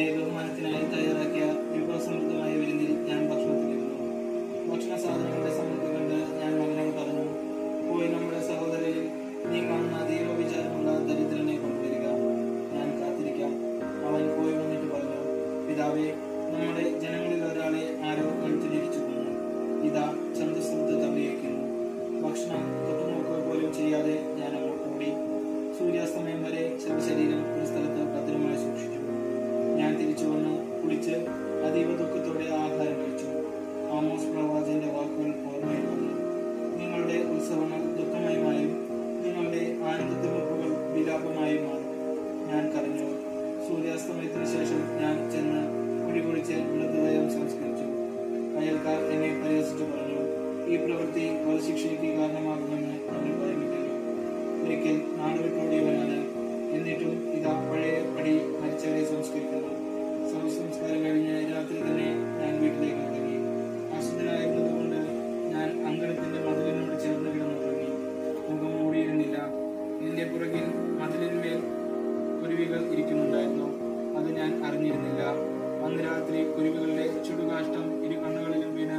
എന്റെ ബഹുമാനത്തിനായി തയ്യാറാക്കിയ വിഭവസമൃദ്ധമായ വിരുന്നിൽ ഞാൻ ഭക്ഷണത്തിലിരുന്നു. ഭക്ഷണ സാധനങ്ങളുടെ സമൃദ്ധി കണ്ട് ഞാൻ മകനോട് പറഞ്ഞു പോയി നമ്മുടെ സഹോദരരിൽ നീ കാണുന്ന അതീവ വിചാരമുള്ള ദരിദ്രനെ കൊണ്ടുവരിക. ഞാൻ കാത്തിരിക്കാം. അവൻ പോയി വന്നിട്ട് പറഞ്ഞു പിതാവെ നമ്മുടെ ജനങ്ങളിൽ ഒരാളെ ആരോ കഴുത്തിലിരിച്ചു കൊന്നു. ഇതാ ചന്ദ്രശുദ്ധ തമിഴിക്കുന്നു ഭക്ഷണം തൊട്ടുനോക്കുക പോലും ചെയ്യാതെ ഞാൻ അങ്ങോട്ട് കൂടി സൂര്യാസ്തമയം വരെ ചെറുശരീരം വിലാപമായും മാറും. ഞാൻ കരഞ്ഞു. സൂര്യാസ്തമയത്തിന് ശേഷം ഞാൻ ചെന്ന് രാത്രി കുരുവികളുടെ ചുടുകാഷ്ടം ഇരു കണ്ണുകളിലും വീണ്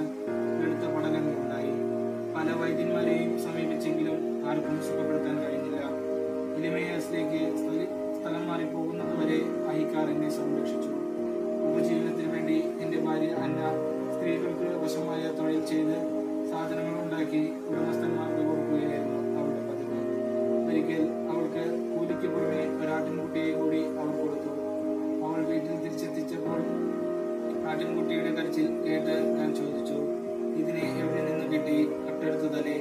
വെളുത്ത ഉണ്ടായി. പല വൈദ്യന്മാരെയും സമീപിച്ചെങ്കിലും ആർക്കും സുഖപ്പെടുത്താൻ കഴിഞ്ഞില്ല. ഇലിമയാസിലേക്ക് സ്ഥലി- മാറിപ്പോകുന്നതുവരെ അഹിക്കാർ എന്നെ സംരക്ഷിച്ചു. ഉപജീവനത്തിന് വേണ്ടി എന്റെ ഭാര്യ അന്ന സ്ത്രീകൾക്ക് വശമായ തൊഴിൽ ചെയ്ത് സാധനങ്ങൾ ഉണ്ടാക്കി ഉടമസ്ഥന്മാർക്ക് ആട്ടിൻകുട്ടിയുടെ കരച്ചിൽ കേട്ട് ഞാൻ ചോദിച്ചു ഇതിനെ എവിടെ നിന്ന് കിട്ടി? കട്ടെടുത്ത് തലേ